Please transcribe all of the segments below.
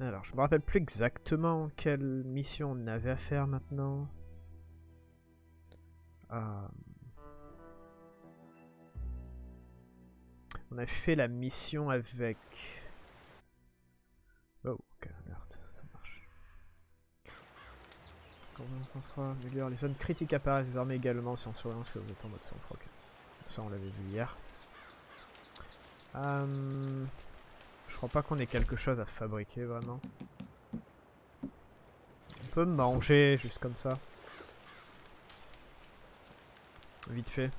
Alors, je me rappelle plus exactement quelle mission on avait à faire maintenant. Euh, On a fait la mission avec... Oh, ok, merde, ça marche. Comment sang-froid améliore les zones critiques apparaissent désormais également si on surveillance que vous êtes en mode sang-froid. Ça, on l'avait vu hier. Euh... Je crois pas qu'on ait quelque chose à fabriquer vraiment. On peut manger juste comme ça. Vite fait.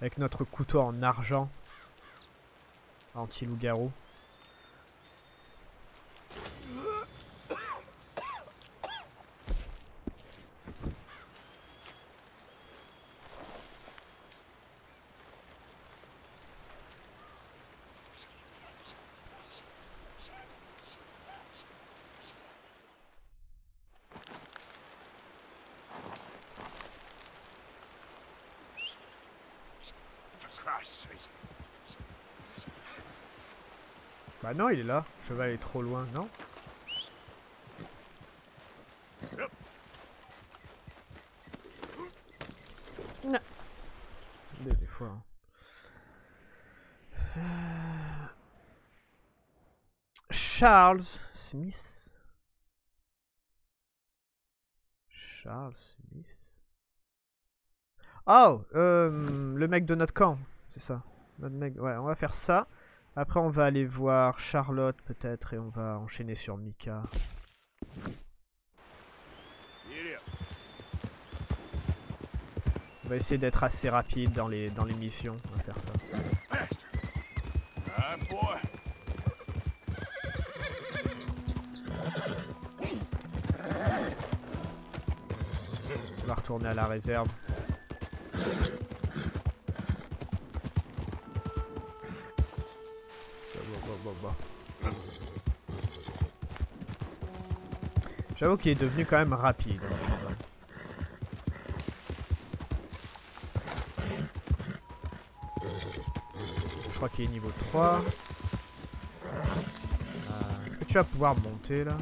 Avec notre couteau en argent. Anti-loup-garou. Non, il est là. Le cheval est trop loin, non? Non. Des, des fois. Hein. Euh, Charles Smith. Charles Smith. Oh, euh, le mec de notre camp, c'est ça. Notre mec, ouais, on va faire ça. Après, on va aller voir Charlotte, peut-être, et on va enchaîner sur Mika. On va essayer d'être assez rapide dans les, dans les missions. On va faire ça. On va retourner à la réserve. J'avoue qu'il est devenu quand même rapide. Je crois qu'il est niveau 3. Euh, est-ce que tu vas pouvoir monter là?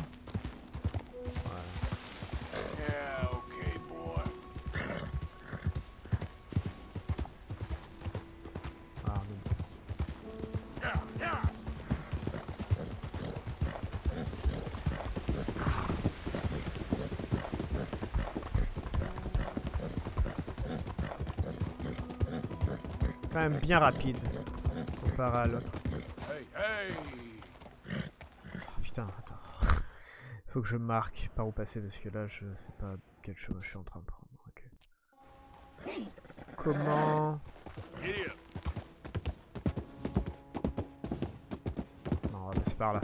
Bien rapide comparé à. Oh, putain. Faut que je marque par où passer parce que là je sais pas quel chemin je suis en train de prendre. Comment Non, on va passer par là.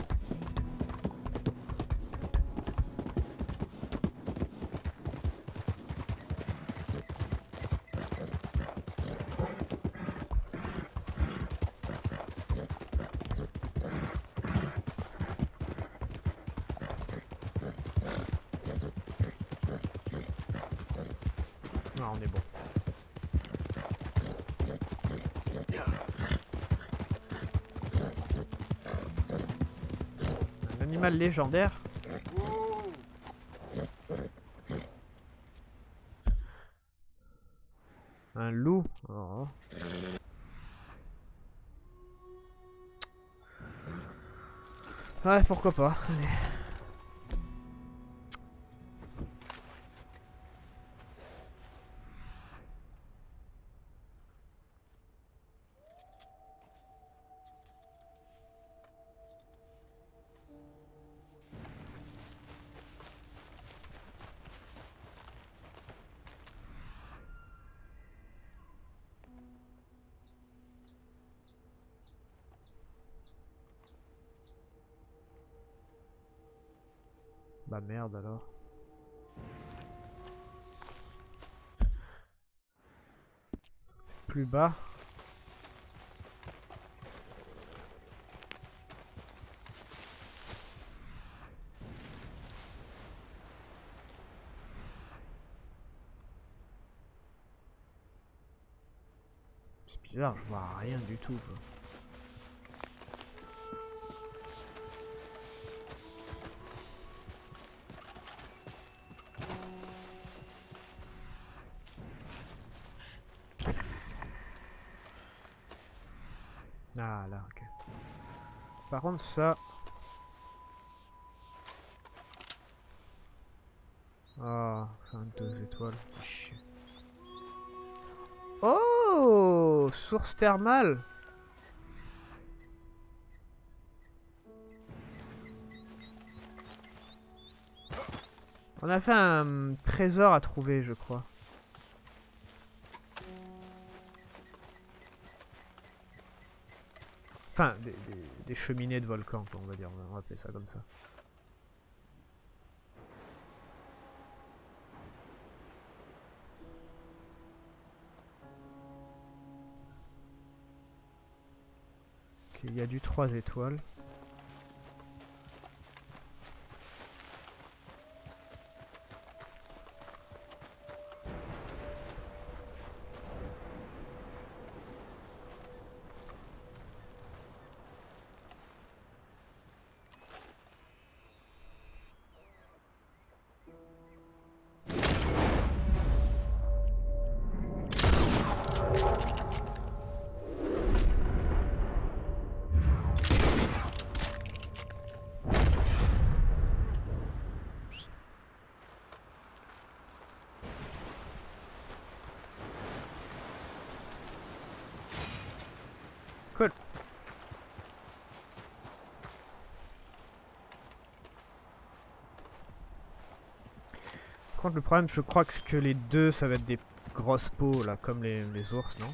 Légendaire. Un loup. Oh. Ouais, pourquoi pas. Bah merde alors. C'est plus bas. C'est bizarre, je vois rien du tout. Contre, ça... Ah, oh, deux étoiles. Oh Source thermale On a fait un trésor à trouver, je crois. Enfin, des, cheminées de volcan, on va dire, on va appeler ça comme ça. Il y a du 3 étoiles. Le problème, je crois que, que les deux, ça va être des grosses peaux, là, comme les, les ours, non?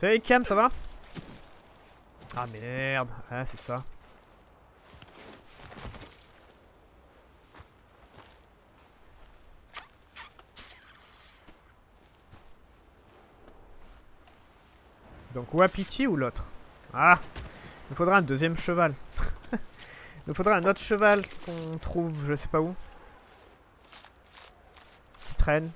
Salut Cam, ça va? Ah merde, ah c'est ça. Wapiti ou l'autre Ah Il faudra un deuxième cheval. il faudra un autre cheval qu'on trouve je sais pas où. Qui traîne.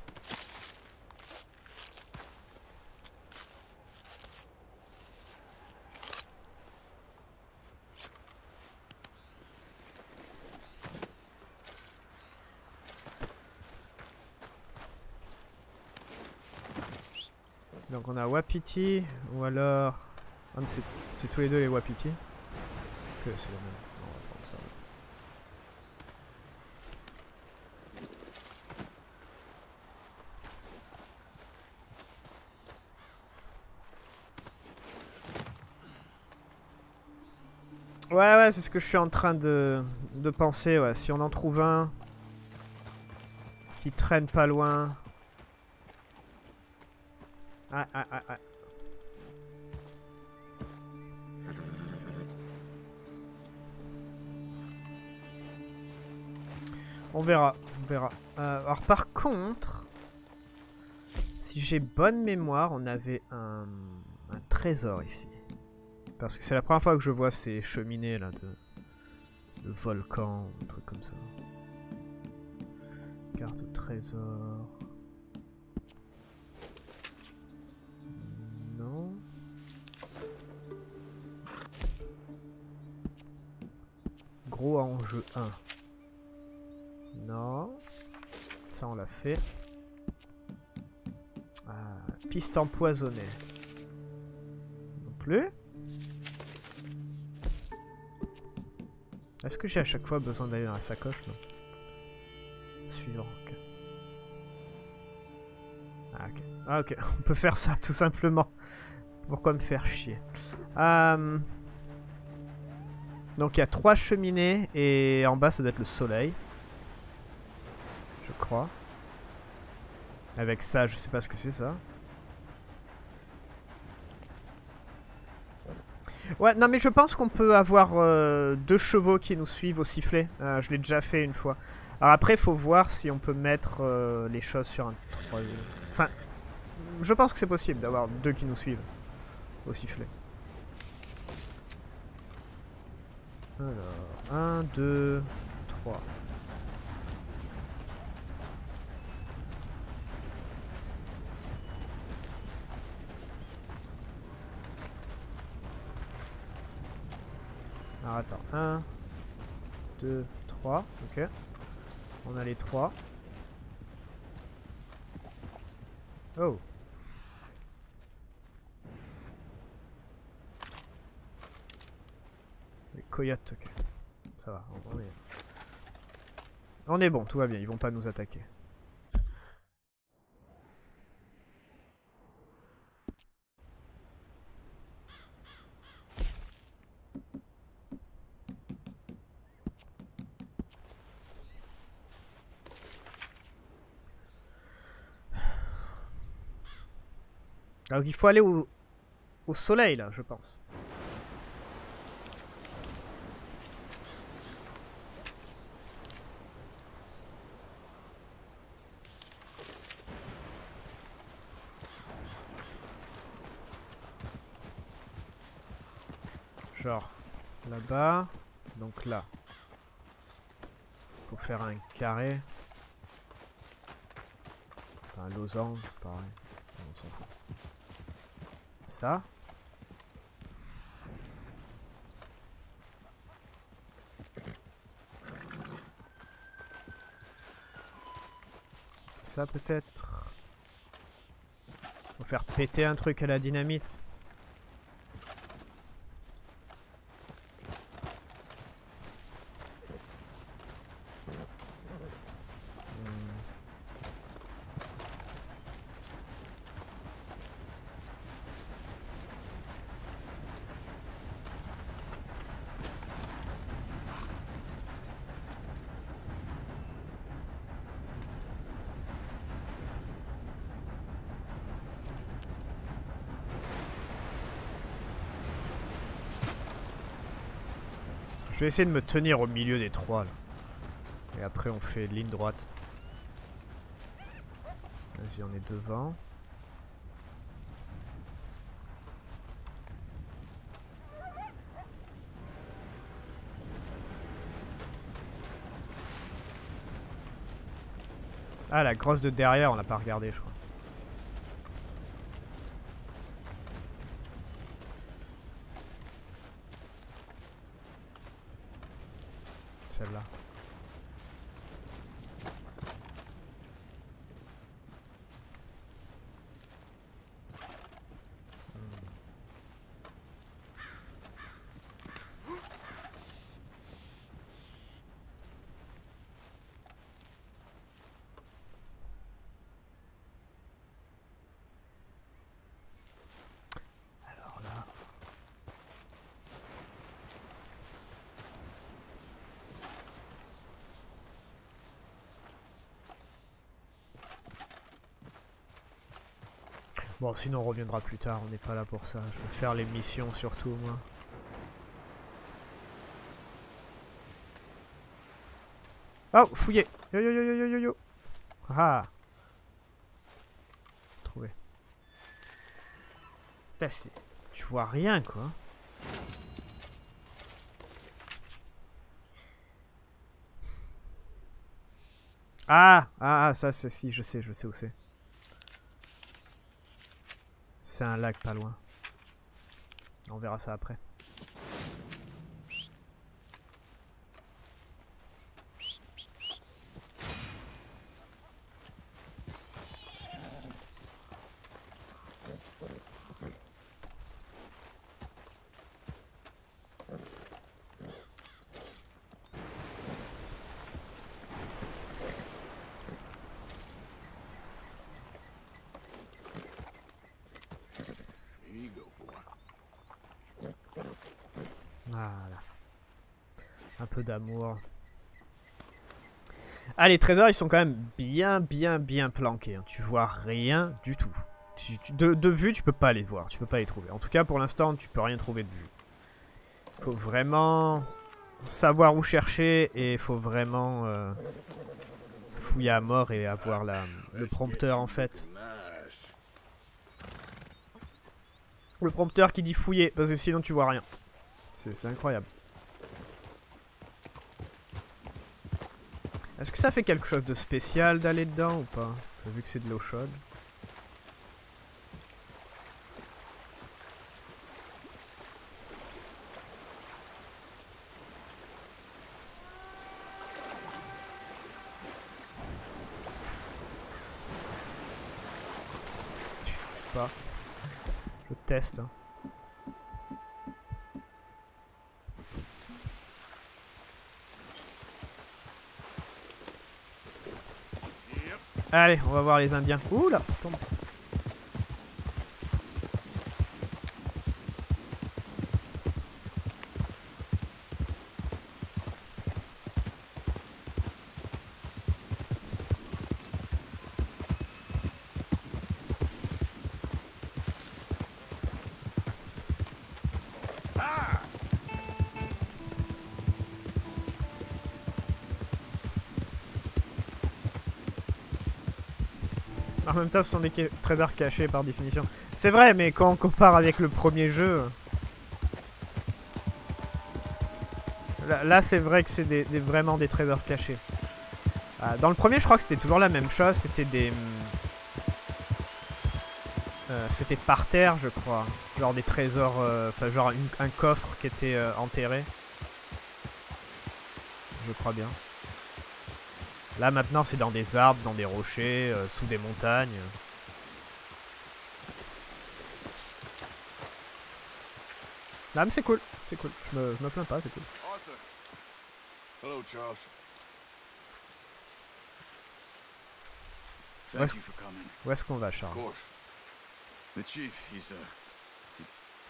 Donc on a Wapiti ou alors... C'est tous les deux les Wapiti. On va prendre ça. Ouais ouais c'est ce que je suis en train de, de penser ouais. Si on en trouve un qui traîne pas loin, ah, ah, ah, On verra, on verra. Euh, alors par contre, si j'ai bonne mémoire, on avait un, trésor ici. Parce que c'est la première fois que je vois ces cheminées là de, de volcans, un truc comme ça. Carte trésor. Gros enjeu 1. Non. Ça, on l'a fait. Ah, piste empoisonnée. Non plus. Est-ce que j'ai à chaque fois besoin d'aller dans la sacoche non? Suivant. Ah ok. Ah ok, on peut faire ça tout simplement. Pourquoi me faire chier? Euh... Donc il y a trois cheminées et en bas ça doit être le soleil. Crois. Avec ça, je sais pas ce que c'est ça. Ouais, non mais je pense qu'on peut avoir euh, deux chevaux qui nous suivent au sifflet. Euh, je l'ai déjà fait une fois. Alors après, faut voir si on peut mettre euh, les choses sur un troisième. Enfin, je pense que c'est possible d'avoir deux qui nous suivent au sifflet. Alors, 1, 2, 3. Alors attends, 1, 2, 3, ok. on a les trois. Oh. Les coyotes, ok. Ça va, on est... On est bon, tout va bien, ils vont pas nous attaquer. Alors il faut aller au, au soleil là, je pense. Genre là-bas, donc là. Faut faire un carré. Un losange, pareil. Ça. Peut-être. Faire péter un truc à la dynamite. Je vais essayer de me tenir au milieu des trois là. Et après on fait ligne droite. Vas-y, on est devant. Ah, la grosse de derrière, on l'a pas regardé, je crois. Celle-là. Alors là. Bon, sinon on reviendra plus tard, on n'est pas là pour ça. Je vais faire les missions surtout, moi. Oh, fouillé Yo yo yo yo yo yo Ah Trouvé. Putain, Tu vois rien, quoi. Ah Ah, ah, ça, c'est si, je sais, je sais où c'est. C'est un lac pas loin. On verra ça après. Voilà. Un peu d'amour. Ah, les trésors, ils sont quand même bien, bien, bien planqués. hein. Tu vois rien du tout. Tu- de, vue, tu peux pas les voir. Tu peux pas les trouver. En tout cas, pour l'instant, tu peux rien trouver de vue. Faut vraiment savoir où chercher et faut vraiment euh, fouiller à mort et avoir le prompteur en fait. Le prompteur qui dit fouiller parce que sinon tu vois rien. C'est incroyable. Est-ce que ça fait quelque chose de spécial d'aller dedans ou pas Vu que c'est de l'eau chaude? Je teste. Hein. Allez, on va voir les Indiens. Ouh là, tombe. Ce sont des trésors cachés par définition. C'est vrai, mais quand on compare avec le premier jeu... Là, c'est vrai que c'est des, vraiment des trésors cachés. Ah, dans le premier, je crois que c'était toujours la même chose. C'était des... hum, euh, c'était par terre, je crois. Genre des trésors... euh, Enfin, genre un coffre qui était euh, enterré. Je crois bien. Là maintenant c'est dans des arbres, dans des rochers, euh, sous des montagnes. Ah mais c'est cool, c'est cool. Je me, je me plains pas, c'est cool. Hello, Charles. Thank What's- you for coming. Où est-ce qu'on va Charles. The chief, he's uh, he-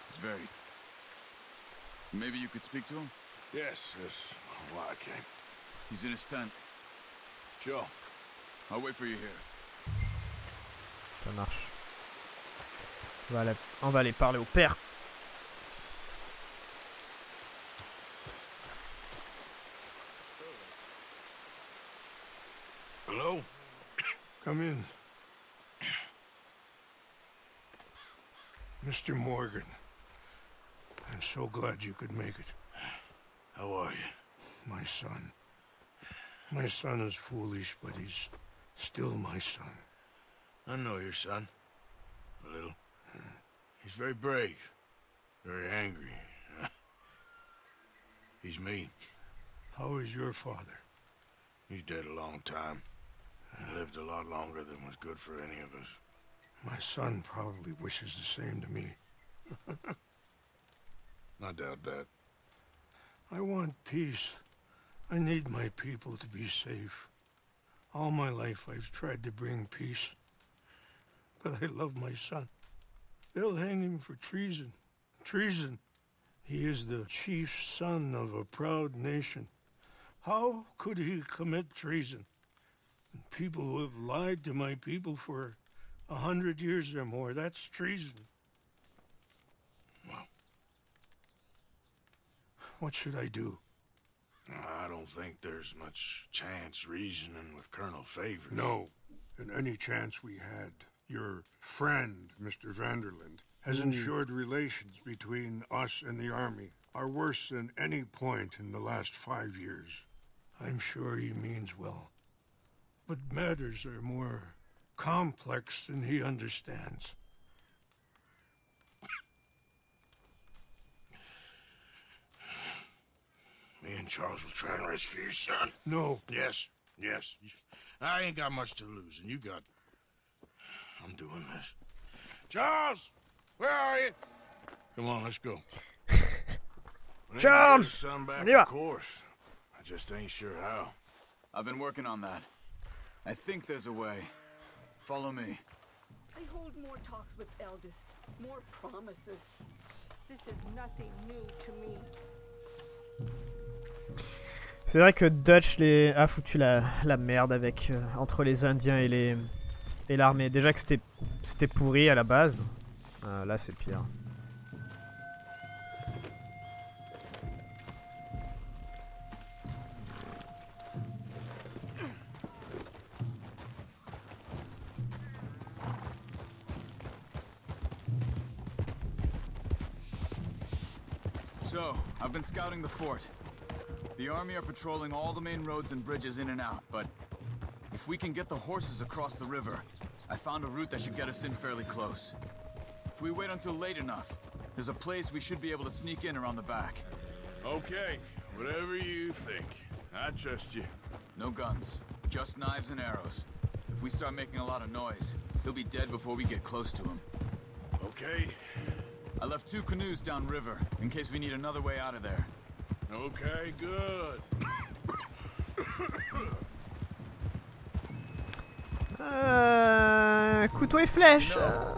he's very. Maybe you could speak to him? Yes, yes. Why I came. He's in his tent. Sure. I'll wait for you here. Ça marche. On va, aller, on va aller parler au père. Hello? Come in. Mr. Morgan. I'm so glad you could make it. How are you? My son. My son is foolish, but he's still my son. I know your son. A little. He's very brave. Very angry. He's mean. How is your father? He's dead a long time. He lived a lot longer than was good for any of us. My son probably wishes the same to me. I doubt that. I want peace. I need my people to be safe. All my life I've tried to bring peace. But I love my son. They'll hang him for treason. Treason. He is the chief son of a proud nation. How could he commit treason? People who have lied to my people for a hundred years or more, that's treason. Well. What should I do? I don't think there's much chance reasoning with Colonel Favors. No. And any chance we had, your friend, Mr. Vanderland, has mm. ensured relations between us and the Army are worse than any point in the last five years. I'm sure he means well. But matters are more complex than he understands. Me and Charles will try and rescue your son. No, Yes, yes. I ain't got much to lose, and you got. I'm doing this. Charles! Where are you? Come on, let's go. We need to get Charles! his Son back, On y va. of course. I just ain't sure how. I've been working on that. I think there's a way. Follow me. I hold more talks with Eldest, more promises. This is nothing new to me. C'est vrai que Dutch les... a foutu la, la merde avec euh, entre les Indiens et les et l'armée. Déjà que c'était c'était pourri à la base. Euh, là c'est pire. So, I've been scouting the fort. The army are patrolling all the main roads and bridges in and out, but if we can get the horses across the river, I found a route that should get us in fairly close. If we wait until late enough, there's a place we should be able to sneak in around the back. Okay, whatever you think. I trust you. No guns, just knives and arrows. If we start making a lot of noise, he'll be dead before we get close to him. Okay, I left two canoes downriver in case we need another way out of there. Okay, good. Euh, couteau et flèche. euh.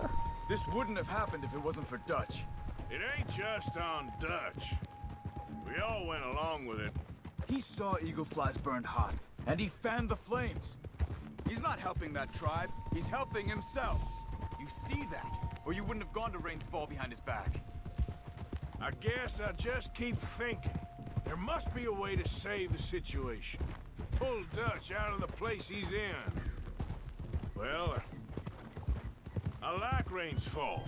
This wouldn't have happened if it wasn't for Dutch. It ain't just on Dutch. We all went along with it. He saw eagle flies burned hot, and he fanned the flames. He's not helping that tribe, he's helping himself. You see that, or you wouldn't have gone to Rain's Fall behind his back. I guess I just keep thinking. There must be a way to save the situation. Pull Dutch out of the place he's in. Well, I like Rain's Fall.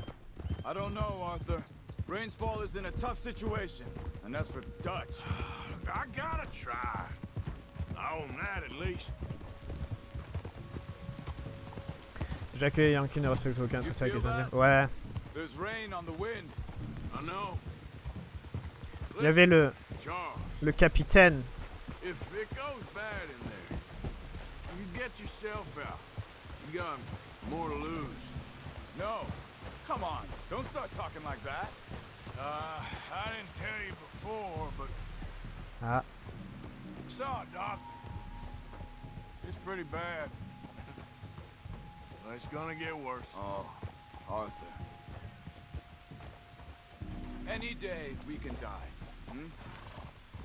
I don't know, Arthur. Rain's Fall is in a tough situation, and as for Dutch, I gotta try. I own that at least. Déjà que les Yankees ne respectent aucun You traité avec les feel Indiens. Ouais. there's rain on the wind. I know. Il y avait le, Charles, le capitaine. if it goes bad in there, you get yourself out. You got more to lose. No, come on, don't start talking like that. Uh, I didn't tell you before, but Ah. saw a doctor. It's pretty bad. It's gonna get worse. Oh, Arthur. Any day we can die. Hmm?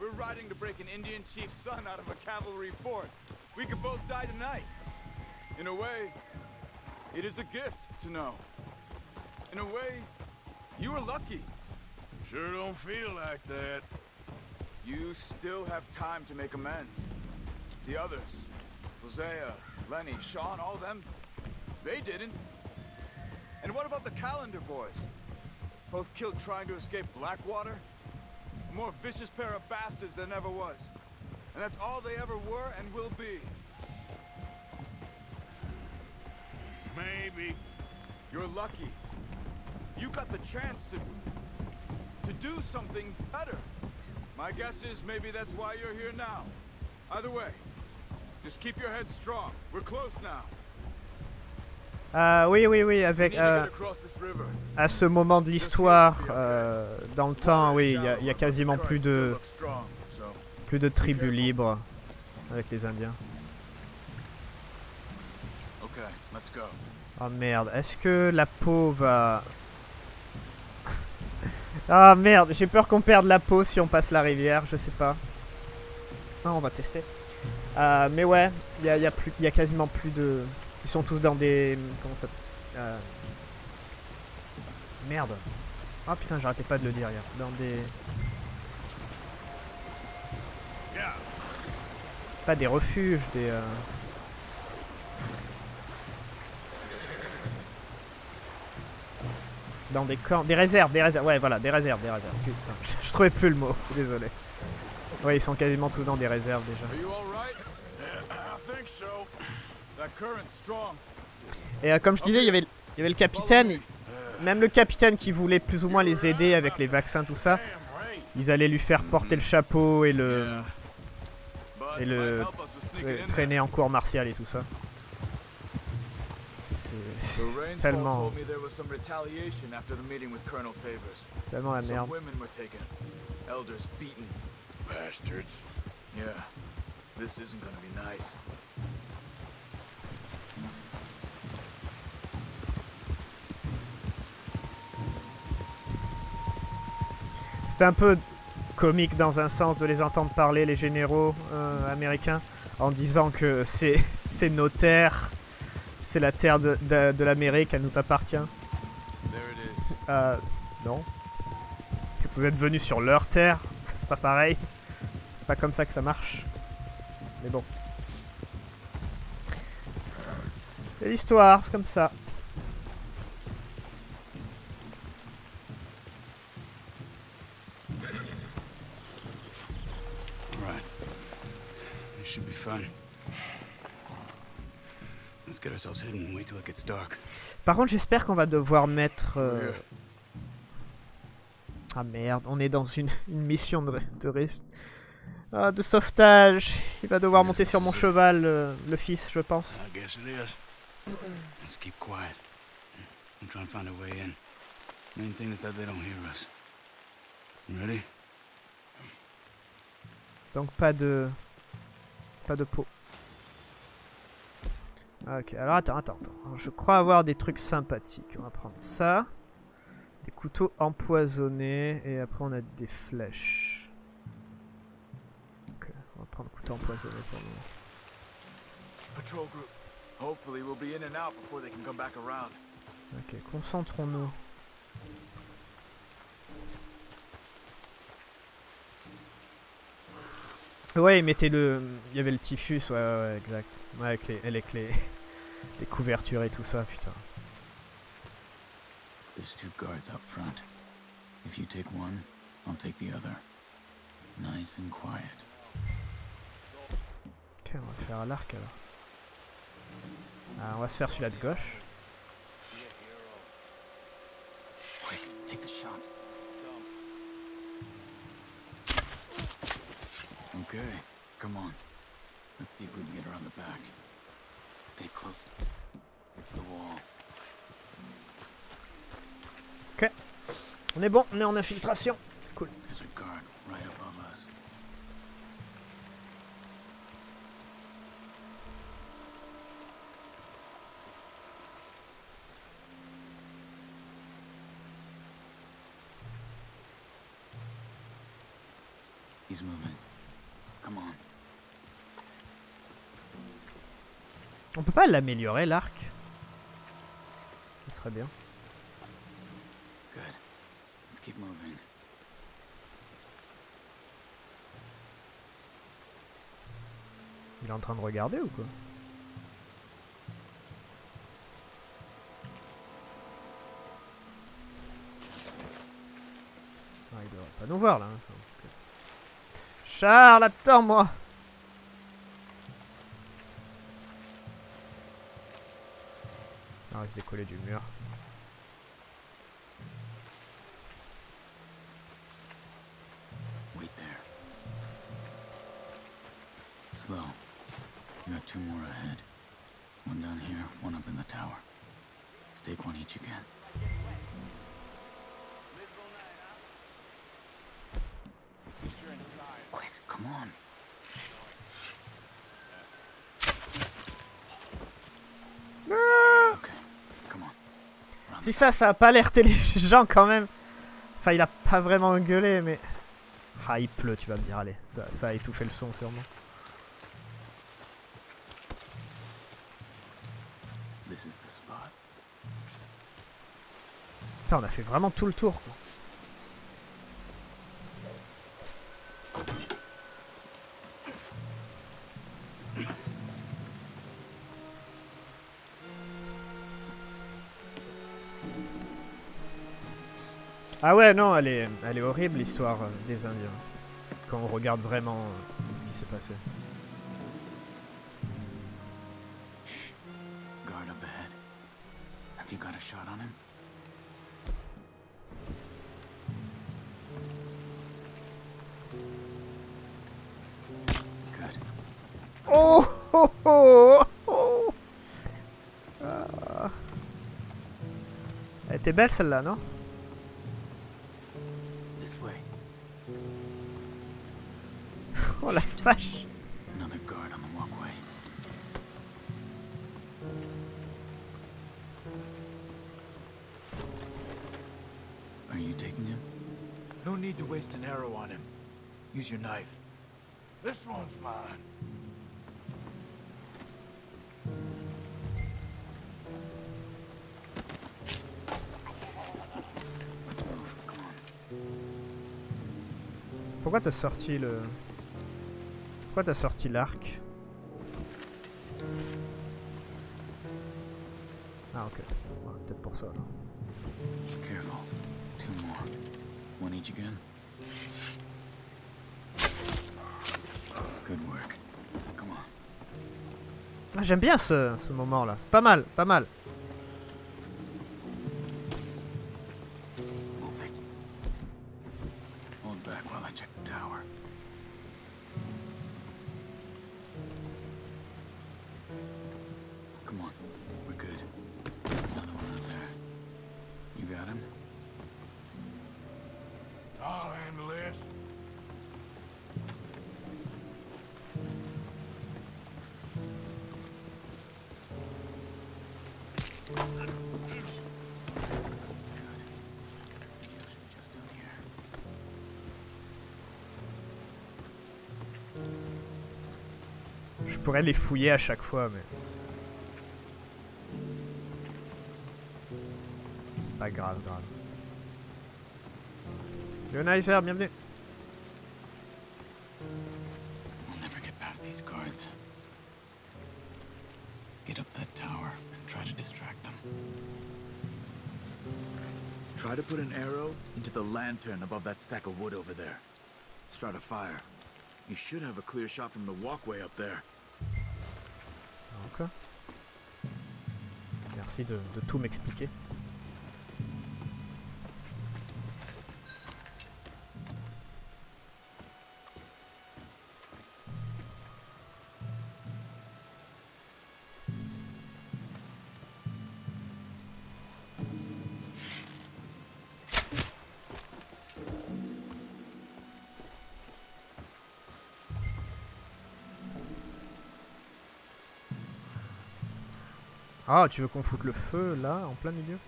We're riding to break an Indian chief's son out of a cavalry fort. We could both die tonight. In a way, it is a gift to know. In a way, you were lucky. Sure don't feel like that. You still have time to make amends. The others, Hosea, Lenny, Sean, all of them, they didn't. And what about the Calendar boys? Both killed trying to escape Blackwater? More vicious pair of bastards than ever was. And that's all they ever were and will be. Maybe. You're lucky. You got the chance to... to do something better. My guess is maybe that's why you're here now. Either way, just keep your head strong. We're close now. Ah oui, oui, oui, avec euh, à ce moment de l'histoire, euh, dans le temps, oui, il y, a- il y a quasiment plus de plus de tribus libres avec les Indiens. Oh merde, est-ce que la peau va... Ah merde, j'ai peur qu'on perde la peau si on passe la rivière, je sais pas. Non, on va tester. Euh, mais ouais, il y a, y a quasiment plus de... Ils sont tous dans des... Comment ça... euh, Merde. Ah putain, j'arrêtais pas de le dire hier. Dans des... Pas des refuges, des... euh, Dans des camps... Des réserves, des réserves. Ouais, voilà, des réserves, des réserves. Putain, je trouvais plus le mot. Désolé. Ouais, ils sont quasiment tous dans des réserves déjà. Are you alright? Yeah, I think so. That current's strong. Et euh, comme je disais, il y avait, le capitaine. Même le capitaine qui voulait plus ou moins les aider avec les vaccins, tout ça. Ils allaient lui faire porter le chapeau et le et le there. traîner en cours martial et tout ça. C'est- tellement, tellement la merde. Bastards. Yeah. This isn't gonna be. C'était un peu comique dans un sens de les entendre parler, les généraux euh, américains, en disant que c'est nos terres, c'est la terre de, de- de l'Amérique, elle nous appartient. Euh, non. Vous êtes venus sur leur terre, c'est pas pareil. C'est pas comme ça que ça marche. Mais bon. C'est l'histoire, c'est comme ça. Alright. This should be fun. Let's get ourselves hidden and wait till it gets dark. Par contre, j'espère qu'on va devoir mettre. euh, Yeah. Ah merde, on est dans une, une mission de, de, res- ah, de sauvetage. Il va devoir monter sur mon cheval, euh, le fils, je pense. I guess it is. Let's keep quiet. And try and find a way in. Main thing is that they don't hear us. You ready? Donc pas de... Pas de peau. Ok, alors attends, attends, attends. Je crois avoir des trucs sympathiques. On va prendre ça. Des couteaux empoisonnés. Et après on a des flèches. Ok, on va prendre couteau empoisonné pour le moment. Patrol group. Hopefully we'll be in and out before they can come back around. Ok, concentrons-nous. Ouais, mettez le... Il y avait le typhus, ouais, ouais, ouais, exact. Ouais, avec les, avec les, les couvertures et tout ça, putain. There's two guards up front. If you take one, I'll take the other. Nice and quiet. Ok, on va faire à l'arc alors. Ah, on va se faire celui-là de gauche. Quick, take the shot. Okay, come on. Let's see if we can get around the back. Stay close to the wall. On est bon, on est en infiltration. Pas l'améliorer, l'arc Ça serait bien. Il est en train de regarder ou quoi? Ah, il devrait pas nous voir là. hein. Charles, attends-moi Ah, il se décoller du mur. Si ça, ça a pas alerté les gens quand même. Enfin, il a pas vraiment gueulé, mais... Ah, il pleut, tu vas me dire, allez. Ça, ça a étouffé le son, sûrement. Putain, on a fait vraiment tout le tour, quoi. Ah ouais, non, elle est, elle est horrible l'histoire euh, des Indiens. Quand on regarde vraiment euh, ce qui s'est passé. Guard up ahead. Have you got a shot on him? Good. Oh, oh, oh, oh. Ah. Elle était belle celle-là, non? Oh Another guard on the walkway. Are you taking him? No need to waste an arrow on him. Use your knife. This one's mine. Pourquoi t'as sorti le... Pourquoi t'as sorti l'arc Ah ok, peut-être pour ça. alors. Careful. Two more. One each again. Good work. Come on. Ah, J'aime bien ce, ce moment là, c'est pas mal, pas mal. I'll handle this. Je pourrais les fouiller à chaque fois, mais... Pas grave, grave. Bienvenue. We'll never get past these guards. Get up that tower and try to distract them. Try to put an arrow into the lantern above that stack of wood over there. Start a fire. You should have a clear shot from the walkway up there. Ok. Merci de, de tout m'expliquer. Ah, tu veux qu'on foute le feu là, en plein milieu?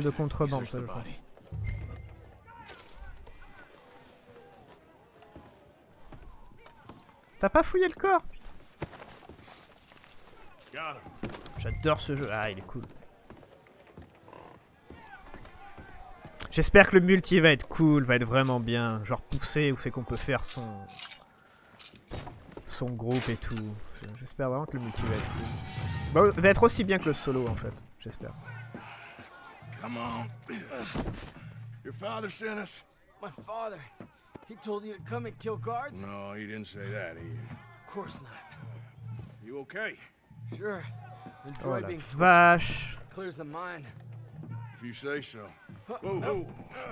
De contrebande. T'as pas fouillé le corps. J'adore ce jeu. Ah, il est cool. J'espère que le multi va être cool, va être vraiment bien. Genre poussé, où c'est qu'on peut faire son... Son groupe et tout. J'espère vraiment que le multi va être cool. Bah, va être aussi bien que le solo en fait. J'espère. Come on. Your father sent us? My father. He told you to come and kill guards? No, he didn't say that. He, Of course not. you okay? Sure. Oh Enjoy la being twitchy. vache Clears the mind. If you say so. Whoa, whoa.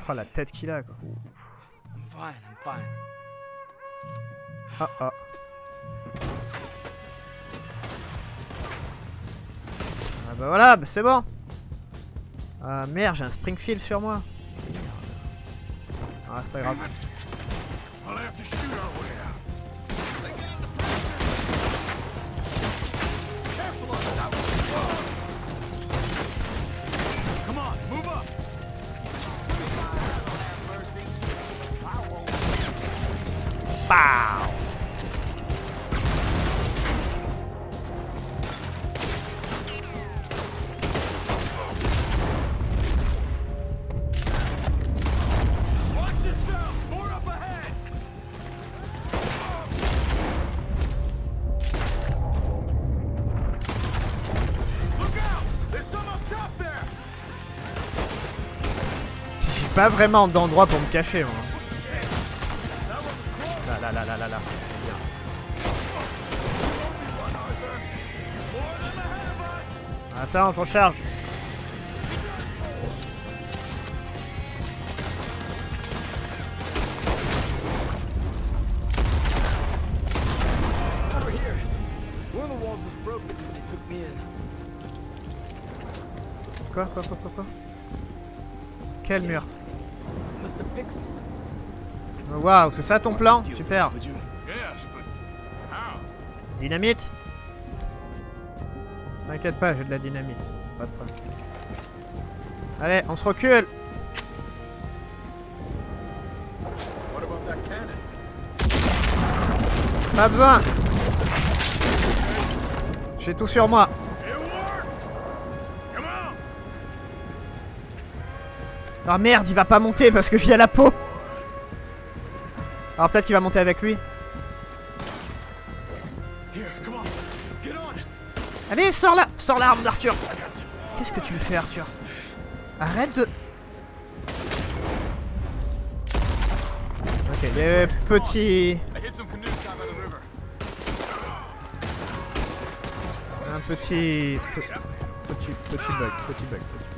Oh la tête qu'il a quoi. I'm fine, I'm fine. Ah ah. Ah bah voilà, bah c'est bon. Ah merde, j'ai un Springfield sur moi. Ah c'est pas grave. I'll pas vraiment d'endroit pour me cacher moi. Là là là là là là. Bien. Attends, je recharge. Quoi, quoi, quoi, quoi, quoi? Quel mur? Waouh, c'est ça ton plan? Super. Dynamite? T'inquiète pas, j'ai de la dynamite. Pas de problème. Allez, on se recule What about that cannon? Pas besoin J'ai tout sur moi. Ah merde, il va pas monter parce que j'ai la peau Alors peut-être qu'il va monter avec lui. Allez, sors là Sors l'arme d'Arthur Qu'est-ce que tu me fais, Arthur? Arrête de... Ok, les petits... Un petit... pe- Petit, petit bug, petit bug, petit bug.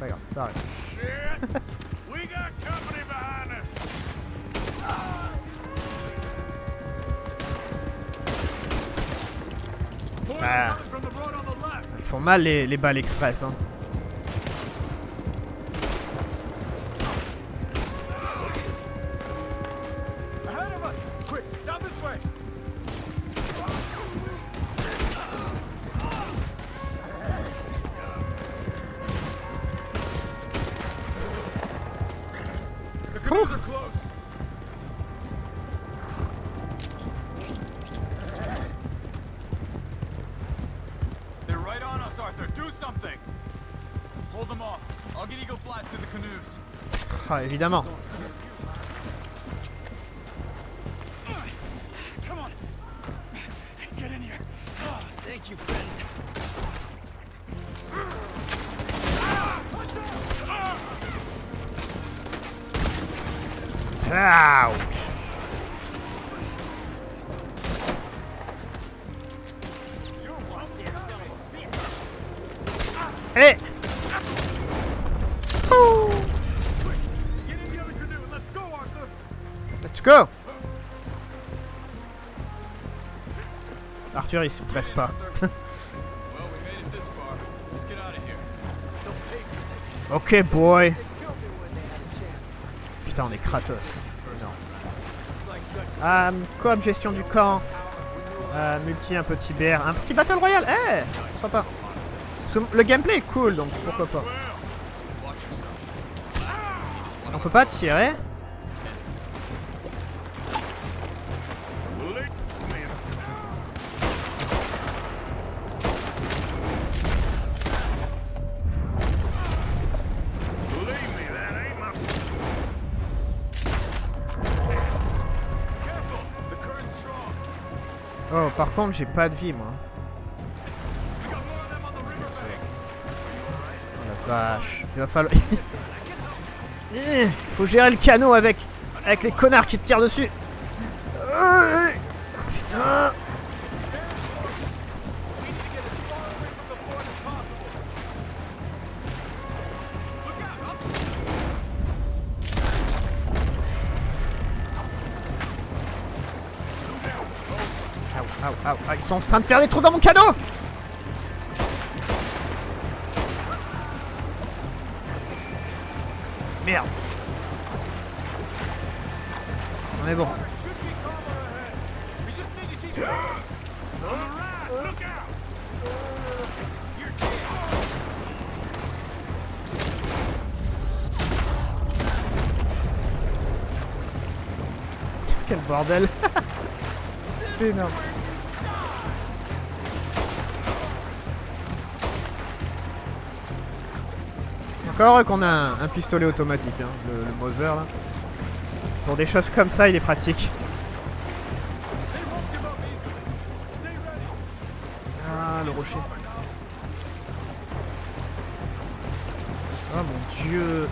Pas grave, ça arrive. Shit! we got company behind us! Ah, ils font mal les, les balles express, hein. Friend. Ouch Allez Go Arthur il se presse pas. Ok boy Putain on est Kratos. Euh, coop gestion du camp. Euh, multi un petit bear. Un petit battle royale Eh Pourquoi pas Le gameplay est cool donc pourquoi pas. On peut pas tirer par contre j'ai pas de vie moi. Oh la vache. Il va falloir... Faut gérer le canot avec... Avec les connards qui te tirent dessus. Euh, oh, putain sont en train de faire des trous dans mon canot Qu'on a un, un pistolet automatique, hein, le, le Moser là. Pour des choses comme ça, il est pratique. Ah, le rocher. Oh mon dieu.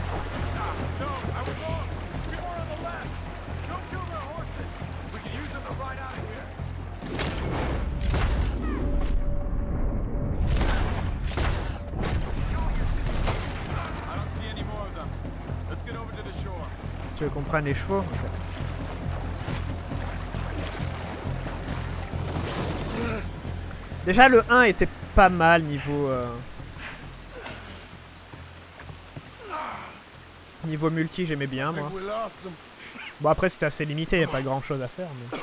Tu veux qu'on prenne les chevaux. Déjà le 1 était pas mal niveau euh, Niveau multi j'aimais bien moi. Bon après c'était assez limité, y a pas grand chose à faire mais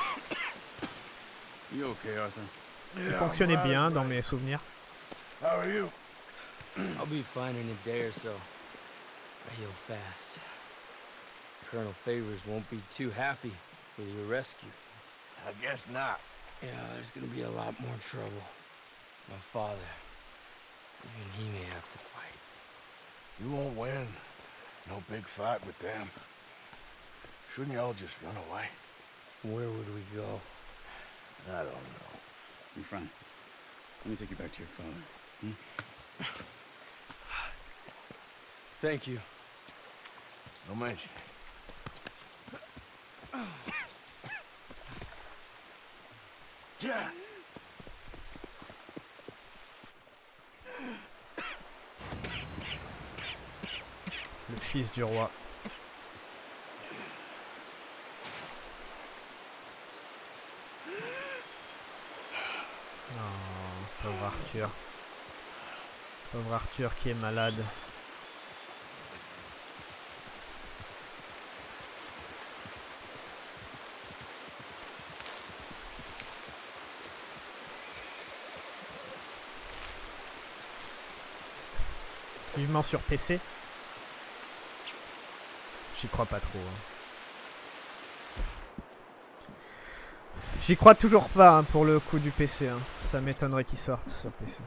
ça fonctionnait bien dans mes souvenirs. How are you? I'll be fine in a day or so. I heal fast. Colonel Favors won't be too happy with your rescue. I guess not. Yeah, there's gonna be a lot more trouble. My father, even he may have to fight. You won't win. No big fight with them. Shouldn't y'all just run away? Where would we go? I don't know. My friend, Let me take you back to your father. Hmm? Thank you. No mention. Le fils du roi. Oh, pauvre Arthur. Pauvre Arthur qui est malade. Sur PC. J'y crois pas trop. hein. J'y crois toujours pas hein, pour le coup du PC. hein. Ça m'étonnerait qu'il sorte sur PC.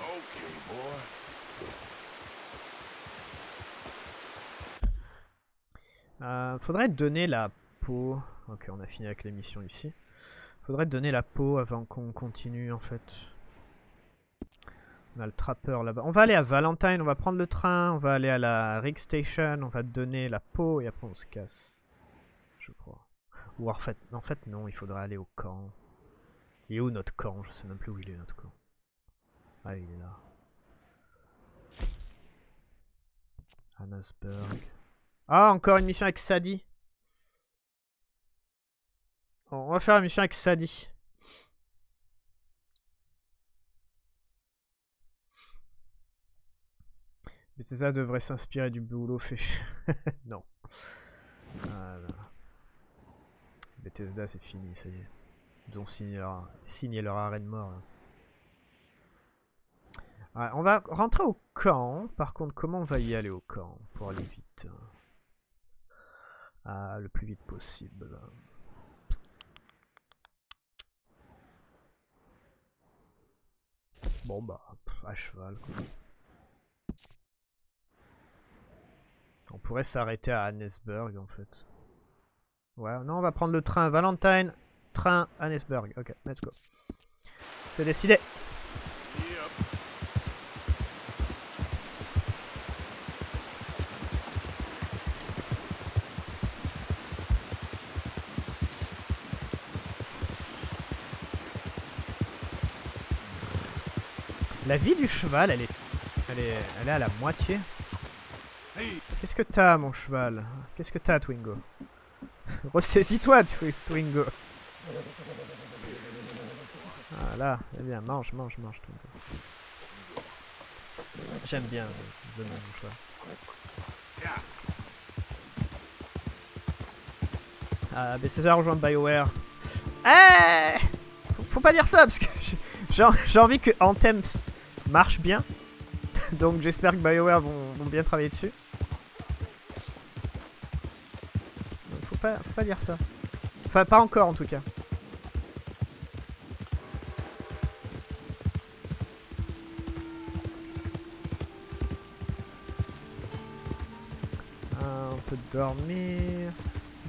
Okay, boy. Euh, faudrait donner la peau. Ok, on a fini avec l'émission ici. Faudrait donner la peau avant qu'on continue en fait. On a le trappeur là-bas. On va aller à Valentine, on va prendre le train, on va aller à la Rig Station, on va donner la peau et après on se casse. Je crois. Ou en fait, en fait non, il faudrait aller au camp. Il est où notre camp? Je sais même plus où il est notre camp. Ah, il est là. Anasberg. Ah, encore une mission avec Sadie. Bon, on va faire une mission avec Sadie. Bethesda devrait s'inspirer du boulot fait. non. Bethesda, c'est fini, ça y est. Ils ont signé leur, leur arrêt de mort. Ouais, on va rentrer au camp. Par contre, comment on va y aller au camp pour aller vite Ah, le plus vite possible. Bon bah, à cheval. On pourrait s'arrêter à Annesburg en fait. Ouais, non, on va prendre le train Valentine, train Annesburg. Ok, let's go. C'est décidé. La vie du cheval, elle est, elle est, elle est à la moitié. Qu'est-ce que t'as, mon cheval? Qu'est-ce que t'as, Twingo? Ressaisis-toi, Twi- Twingo. Voilà, eh bien, mange, mange, mange, Twingo. J'aime bien donner mon cheval. Ah, Bethesda rejoint BioWare. Eh faut, faut pas dire ça, parce que j'ai- envie que Anthem marche bien. Donc j'espère que BioWare vont, bien travailler dessus. Donc, Faut pas, faut pas dire ça. Enfin, pas encore en tout cas. Ah, on peut dormir.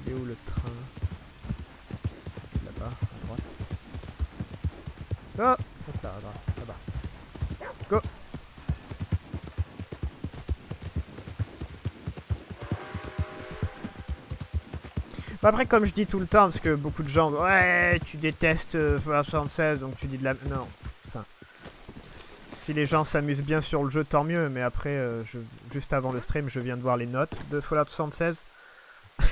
Il est où le train? Là-bas, à droite. Oh Après, comme je dis tout le temps, parce que beaucoup de gens, ouais, tu détestes euh, Fallout 76, donc tu dis de la... Non, enfin... Si les gens s'amusent bien sur le jeu, tant mieux, mais après, euh, juste avant le stream, je viens de voir les notes de Fallout 76.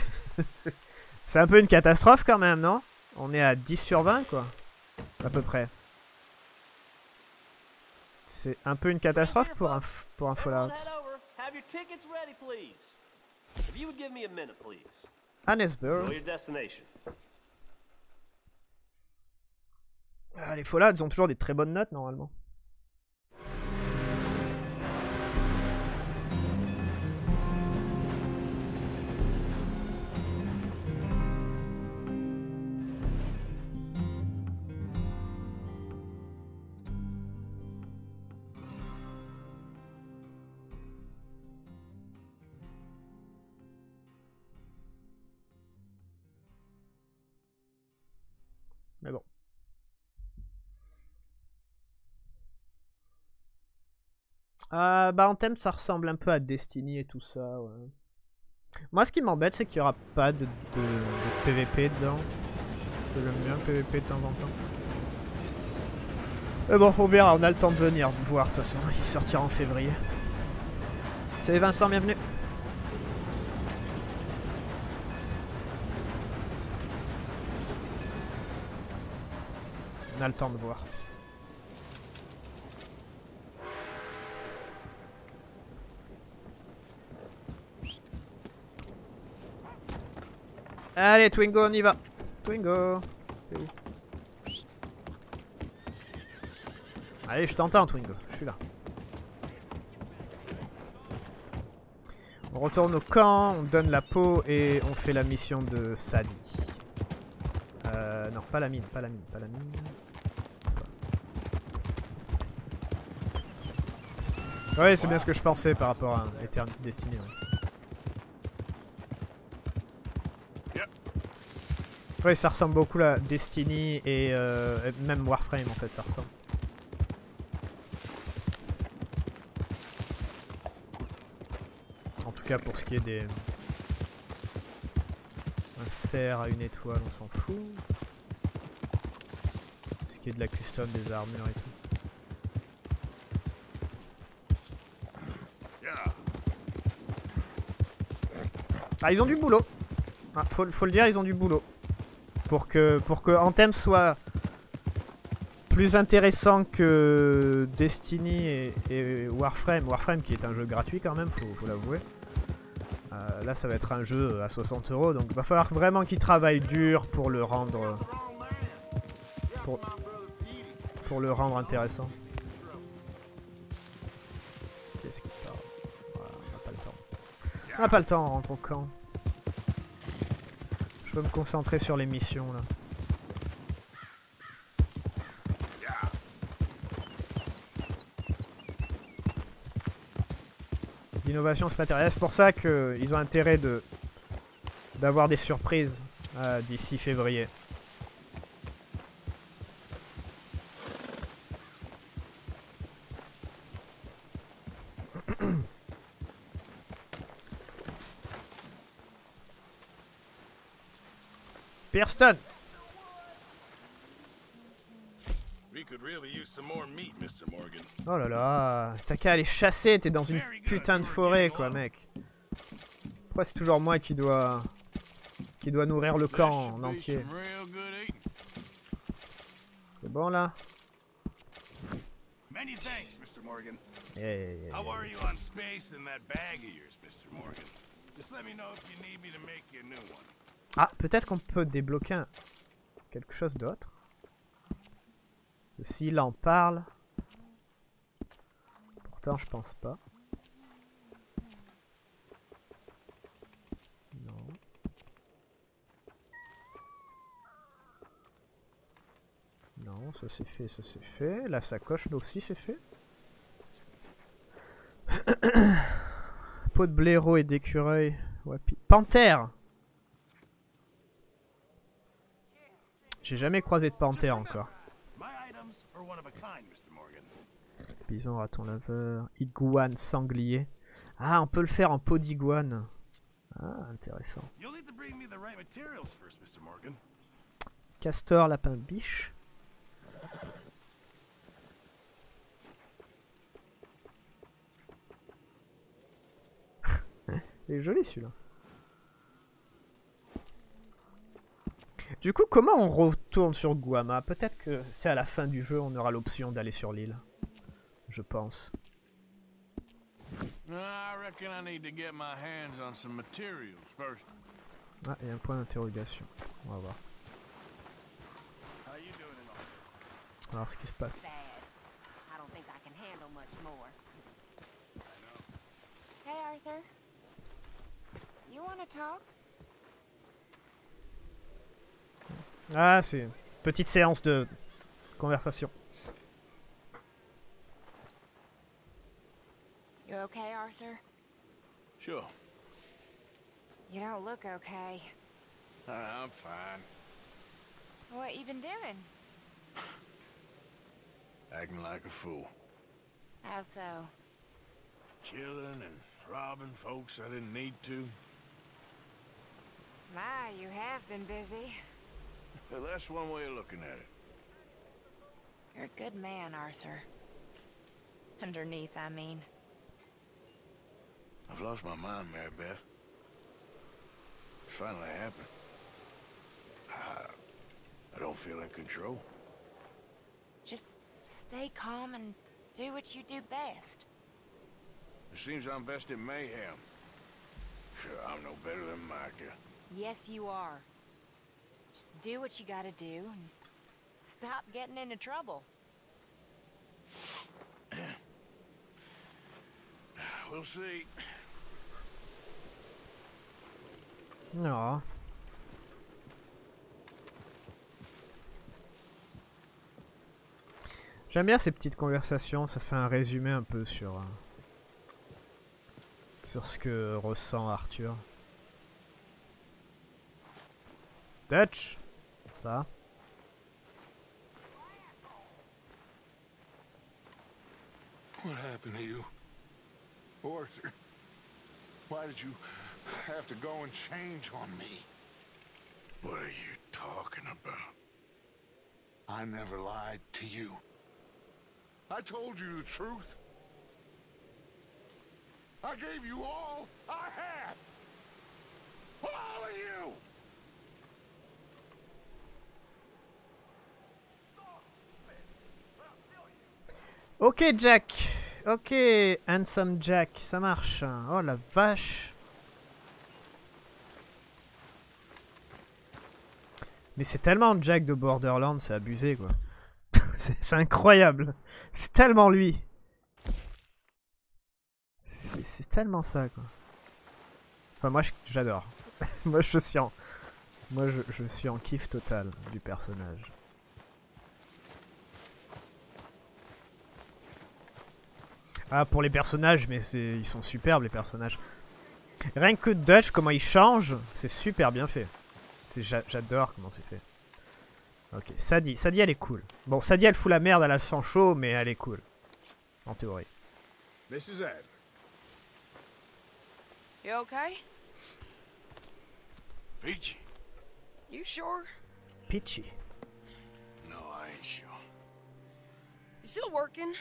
C'est- un peu une catastrophe quand même, non? On est à 10 sur 20, quoi. À peu près. C'est un peu une catastrophe pour un, pour un Fallout. Annesburg. Ah, les Fallout, ils ont toujours des très bonnes notes, normalement. Euh, bah en thème ça ressemble un peu à Destiny et tout ça, ouais. Moi ce qui m'embête c'est qu'il n'y aura pas de, de- PVP dedans. J'aime bien PVP de temps en temps. Mais bon, on verra, on a le temps de venir voir de toute façon, il sortira en février. Salut Vincent, bienvenue. On a le temps de voir. Allez, Twingo, on y va. Twingo. T'es où Allez, je t'entends, Twingo. Je suis là. On retourne au camp, on donne la peau et on fait la mission de Sally. Euh, non, pas la mine, pas la mine, pas la mine. Ouais, c'est bien ce que je pensais par rapport à Eternity Destiny. ouais. Ouais, ça ressemble beaucoup à Destiny et euh, même Warframe en fait, ça ressemble. En tout cas pour ce qui est des... Un cerf à une étoile, on s'en fout. Ce qui est de la custom des armures et tout. Ah, ils ont du boulot. Ah, faut le dire, ils ont du boulot. Pour que, pour que Anthem soit plus intéressant que Destiny et, Warframe. Warframe qui est un jeu gratuit quand même, faut, faut l'avouer. Euh, là, ça va être un jeu à 60 euros, donc il va falloir vraiment qu'ils travaillent dur pour le rendre... Pour, pour le rendre intéressant. Qu'est-ce qu'il parle? Voilà, On n'a pas le temps. On n'a pas le temps, on rentre au camp. Je peux me concentrer sur les missions là. L'innovation c'est matériel. C'est pour ça qu'ils ont intérêt de d'avoir des surprises euh, d'ici février. Pierston We could really use some more meat, Mr. Morgan. Oh là là, t'as qu'à aller chasser, t'es dans une putain de forêt quoi mec. Pourquoi c'est toujours moi qui dois qui doit nourrir le camp en entier? C'est bon là? Many thanks, Mr. Morgan. Yeah, yeah, yeah, How are you on space in that bag of yours, Mr. Morgan? Just let me know if you need me to make you a new one. Ah, peut-être qu'on peut débloquer quelque chose d'autre. S'il en parle. Pourtant, je pense pas. Non. Non, ça c'est fait, ça c'est fait. La sacoche là aussi c'est fait. Peau de blaireau et d'écureuil. Panthère J'ai jamais croisé de panthère encore. Bison, raton laveur, iguane, sanglier. Ah, on peut le faire en peau d'iguane. Ah, intéressant. Castor, lapin, biche. Il est joli celui-là. Du coup, comment on retourne sur Guama? Peut-être que c'est à la fin du jeu, on aura l'option d'aller sur l'île. Je pense. Ah, il y a un point d'interrogation. On va voir. Voir ce qui se passe. Hey, Arthur. You want to talk? Ah, c'est une petite séance de conversation. You okay, Arthur? Sure. You don't look okay. I'm fine. What What you been doing? Acting like a fool. How so? Killing and robbing folks I didn't need to. My, you have been busy. Well, that's one way of looking at it. You're a good man, Arthur. Underneath, I mean. I've lost my mind, Mary Beth. It's finally happened. I, I don't feel in control. Just stay calm and do what you do best. It seems I'm best in mayhem. Sure, I'm no better than Micah. Yes, you are. Just do what you gotta do and stop getting into trouble. We'll see. Non. J'aime bien ces petites conversations, ça fait un résumé un peu sur... euh, sur ce que ressent Arthur. Dutch Ça What happened to you? Arthur? Why did you have to go and change on me? What are you talking about? I never lied to you. I told you the truth. I gave you all I had. All of you! Ok Jack Ok, handsome Jack, ça marche. Oh la vache Mais c'est tellement Jack de Borderlands, c'est abusé quoi. c'est incroyable. C'est tellement lui. C'est tellement ça quoi. Enfin moi j'adore. moi je suis en... Moi je suis en kiff total du personnage. Ah, pour les personnages, mais c'est ils sont superbes les personnages. Rien que Dutch, comment il change, c'est super bien fait. J'adore comment c'est fait. Ok, Sadie. Sadie, elle est cool. Bon, Sadie, elle fout la merde, elle a le sang chaud, mais elle est cool. En théorie. Is Adler. You okay? Peachy. You sure? Peachy. No, I ain't sure. You still working?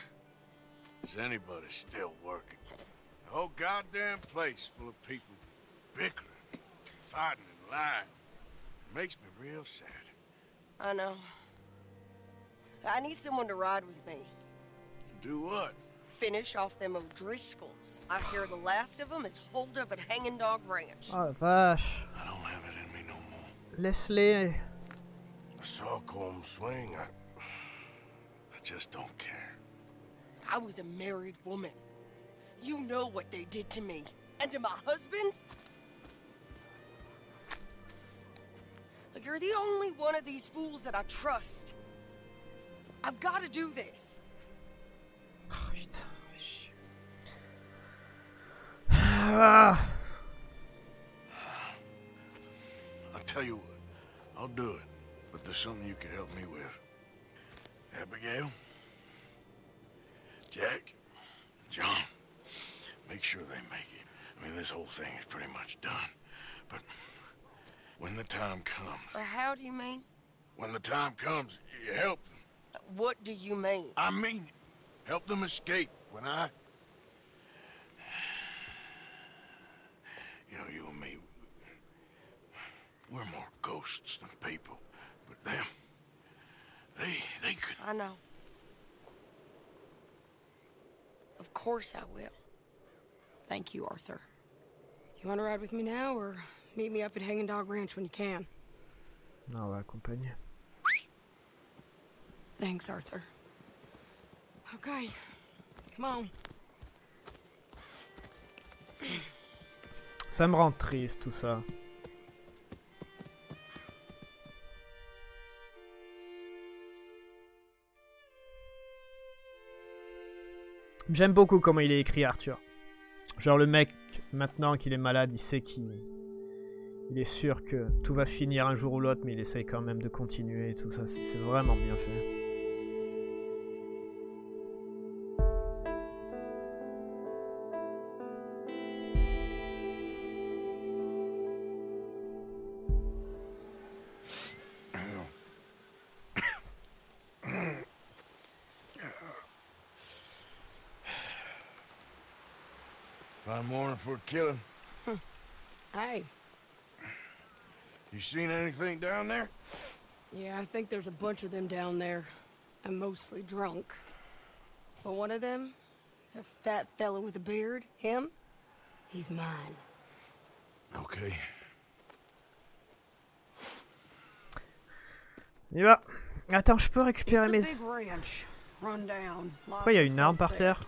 Is anybody still working? The whole goddamn place full of people bickering, fighting, and lying. Makes me real sad. I know. I need someone to ride with me. Do what? Finish off them O'Driscolls. I hear the last of them is holed up at Hanging Dog Ranch. Oh la vache. I don't have it in me no more. Laisse-les. I saw Colm swing. I, I just don't care. I was a married woman. You know what they did to me. And to my husband? Like, you're the only one of these fools that I trust. I've got to do this. Oh putain. chier. I'll tell you what. I'll do it. But there's something you could help me with. Abigail? Jack? John? Make sure they make it. I mean, this whole thing is pretty much done. But when the time comes, Or how do you mean? when the time comes, you help them. What do you mean? I mean. Help them escape when I... You know, you and me, we're more ghosts than people. But them, they, they could... I know. Of course I will. Thank you, Arthur. You want to ride with me now, or meet me up at Hanging Dog Ranch when you can? Non, on va accompagner. Thanks, Arthur. Okay, come on. Ça me rend triste tout ça. J'aime beaucoup comment il est écrit Arthur. Genre le mec, maintenant qu'il est malade, il sait qu'il Il est sûr que tout va finir un jour ou l'autre, mais il essaye quand même de continuer et tout ça. C'est vraiment bien fait. Morning for a killing. Hey, You seen anything down there? yeah, I think there's a bunch of them down there. I'm mostly drunk. But one of them is a fat fellow with a beard. Him? He's mine. Okay. On y va. Attends, je peux récupérer mes... Big ranch, run down. Pourquoi il y a une arme par terre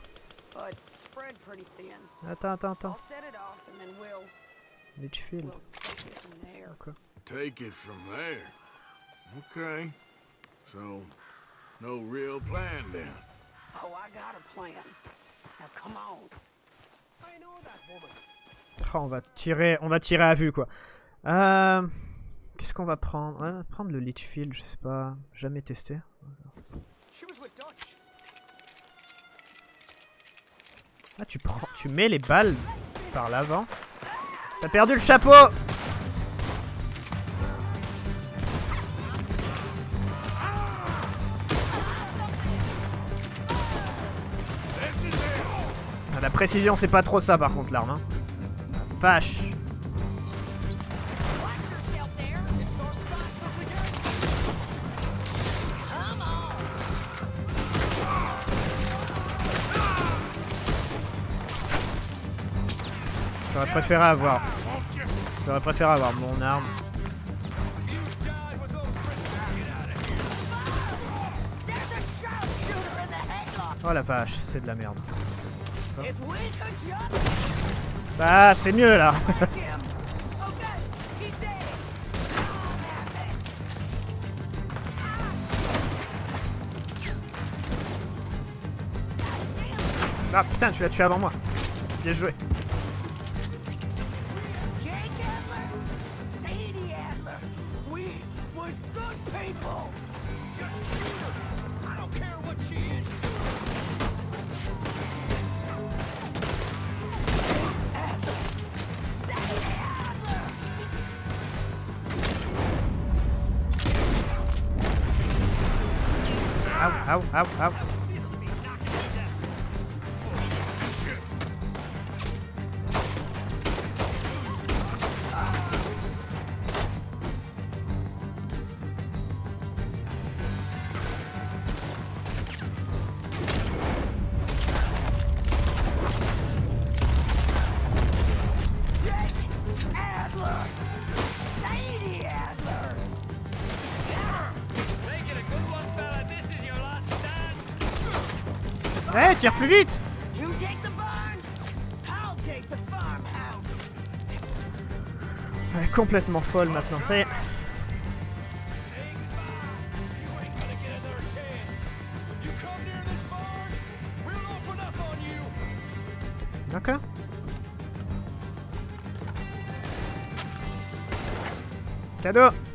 But spread pretty thin. Attends, attends, attends. I'll set it off and then we'll Litchfield. take it from there. Quoi Take it from there. Okay. So, no real plan then. Oh, I got a plan. Now come on. I know that woman. Oh, on va tirer, on va tirer à vue quoi. Euh, Qu'est-ce qu'on va prendre? On va prendre le Litchfield, je sais pas, jamais testé. Ah, tu prends, tu mets les balles par l'avant. T'as perdu le chapeau Ah, La précision, c'est pas trop ça par contre l'arme. Hein. J'aurais préféré avoir. J'aurais préféré avoir mon arme. Oh la vache, c'est de la merde. Ça. Ah, c'est mieux là. Ah putain, tu l'as tué avant moi. Bien joué. Is your last stand. Eh, tire plus vite. Elle est complètement folle maintenant, ça y est. Chạy.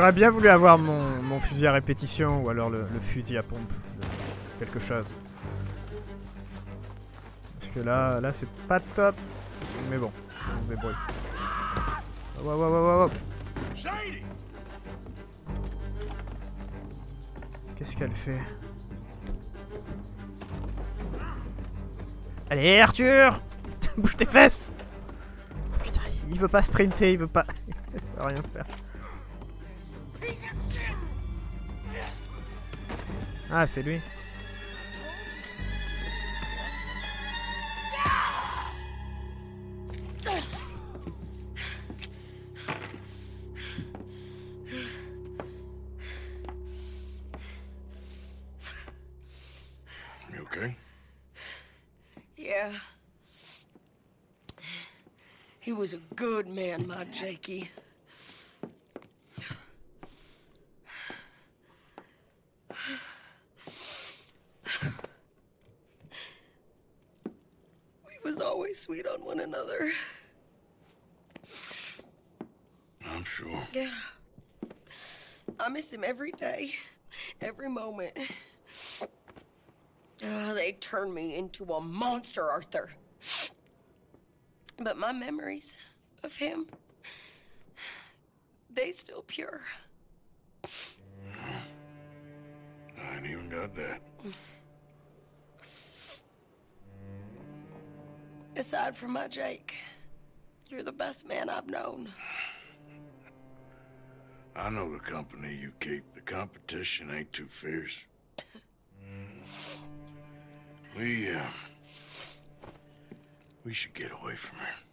J'aurais bien voulu avoir mon, mon fusil à répétition ou alors le, le fusil à pompe. le- quelque chose. Parce que là, là c'est pas top. Mais bon, on se débrouille. Sadie! Qu'est-ce qu'elle fait? Allez, Arthur Bouge tes fesses Putain, il veut pas sprinter, il veut pas... il veut rien faire. Ah, c'est lui. He was a good man, my Jakey. Sweet on one another. I'm sure. Yeah. I miss him every day, every moment. Ah, they turned me into a monster, Arthur. But my memories of him, they still pure. I ain't even got that. Aside from my Jake, you're the best man I've known. I know the company you keep. The competition ain't too fierce. We, uh... We should get away from her.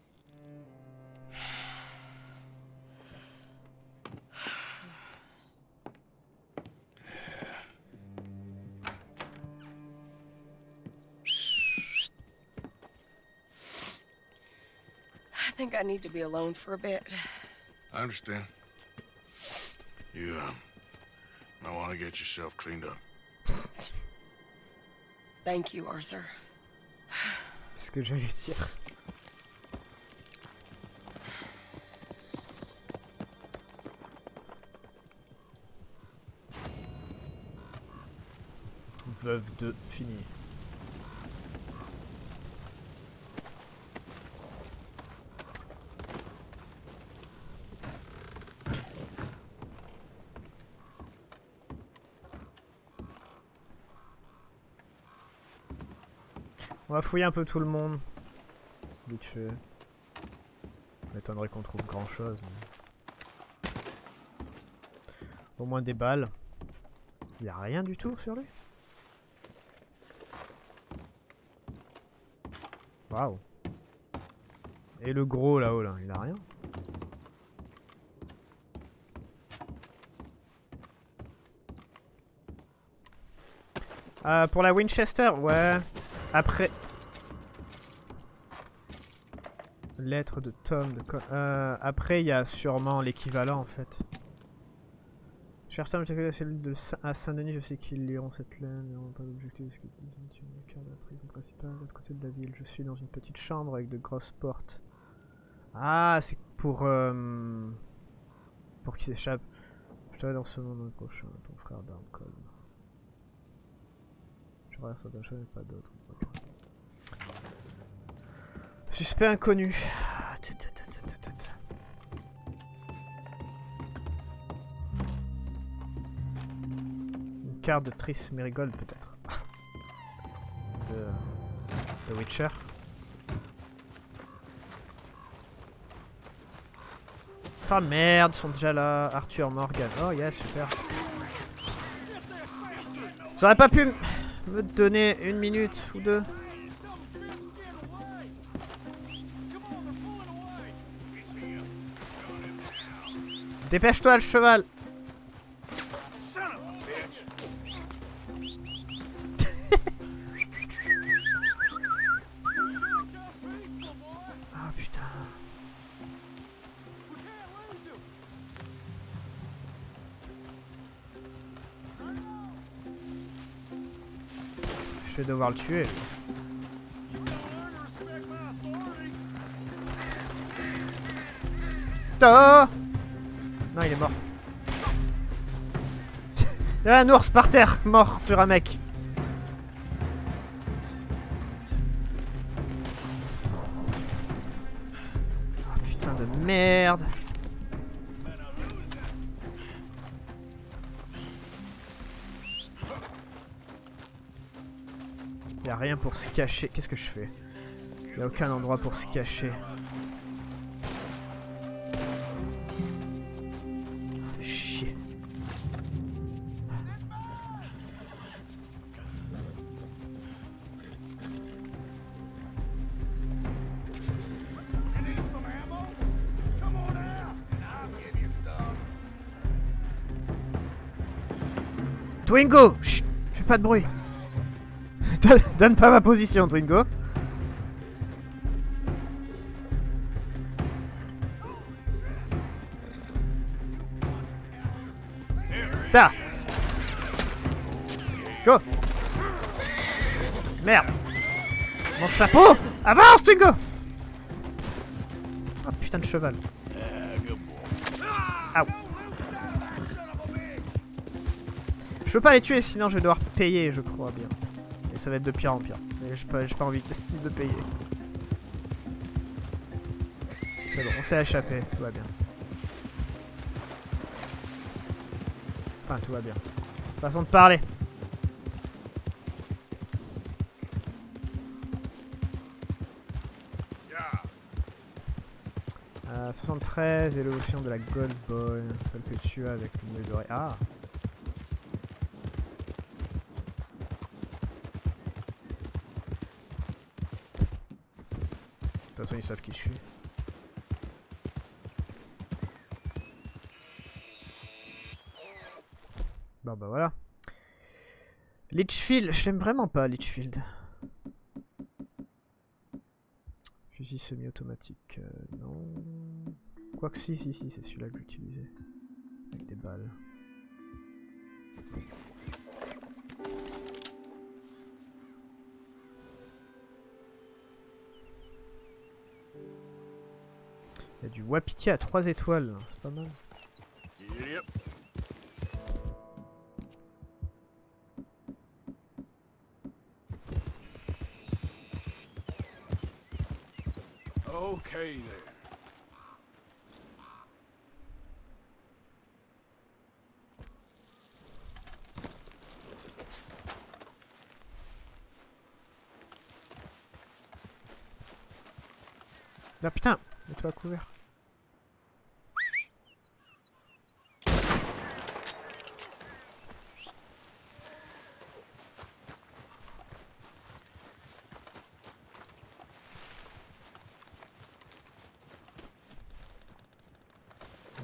I need to be alone for a bit. I understand. You, uh... Might want to get yourself cleaned up. Thank you, Arthur. C'est ce que j'allais dire. Veuve de fini. Va fouiller un peu tout le monde. Vite fait. M'étonnerait qu'on trouve grand chose. Au moins des balles. Y a rien du tout sur lui? Waouh. Et le gros là-haut là, il a rien? Euh, pour la Winchester, ouais. Après. Lettre de Tom. De euh, après, il y a sûrement l'équivalent en fait. Cher Tom, j'ai cellule de à Saint-Denis, je sais qu'ils liront cette lettre, mais n'auront pas d'objectif. parce que tu me cœur de la prison principale, de l'autre côté de la ville. Je suis dans une petite chambre avec de grosses portes. Ah, c'est pour. euh, pour qu'il s'échappe. Je te dans ce monde prochain, ton frère Darncol. Je regarde certaines choses, mais pas d'autres. Suspect inconnu. Ah. Une carte de Triss Merigold peut-être. De... de Witcher. Ah merde, ils sont déjà là. Arthur Morgan. Oh yeah, super. Auriez pas pu me donner une minute ou deux Dépêche-toi le cheval! Ah putain. Je vais devoir le tuer. Oh Il y a un ours par terre, mort sur un mec. Ah putain de merde. Y a rien pour se cacher. Qu'est-ce que je fais? Y a aucun endroit pour se cacher. Twingo Chut Fais pas de bruit. Donne pas ma position, Twingo. Ta. Go. Merde. Mon chapeau Avance, Twingo. Oh putain de cheval. Je peux pas les tuer sinon je vais devoir payer je crois bien. Et ça va être de pire en pire. Et j'ai pas, pas envie de, payer. C'est bon, on s'est échappé, tout va bien. Enfin, tout va bien. Façon de parler. Euh, 73, évolution de la Gold Ball, celle que tu avec une œil d'oreille. Ah De toute façon, ils savent qui je suis. Bon bah voilà. Litchfield, je l'aime vraiment pas Litchfield. Fusil semi-automatique, euh, non. Quoique si, si, si, c'est celui-là que j'utilisais. Avec des balles. Du Wapiti à 3 étoiles, c'est pas mal. Yep. Okay there. Ah putain, mets-toi à couvert.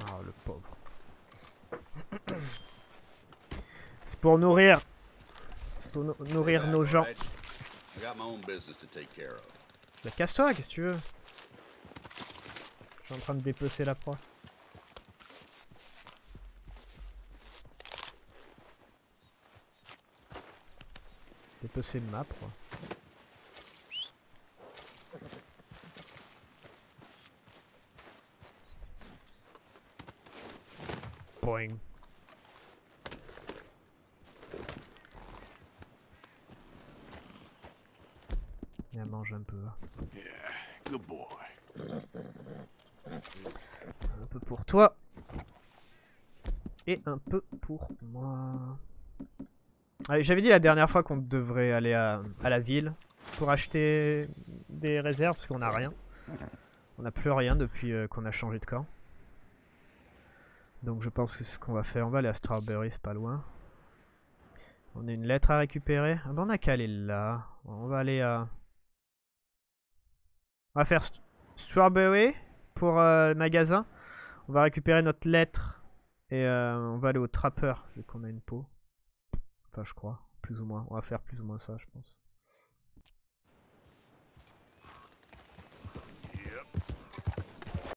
Ah, le pauvre. C'est pour nourrir. C'est pour no- nourrir nos gens. Bah casse-toi, qu'est-ce que tu veux? Je suis en train de dépecer la proie. Dépecer ma proie. Boing. Elle mange un peu. pour toi. Et un peu pour moi. J'avais dit la dernière fois qu'on devrait aller à, la ville pour acheter des réserves parce qu'on a rien. On n'a plus rien depuis euh, qu'on a changé de camp. Donc je pense que ce qu'on va faire, on va aller à Strawberry, c'est pas loin. On a une lettre à récupérer. Ah bah on a qu'à aller là. On va aller à... On va faire St- Strawberry pour euh, le magasin. On va récupérer notre lettre et euh, on va aller au trappeur vu qu'on a une peau. Enfin je crois, plus ou moins. On va faire plus ou moins ça je pense.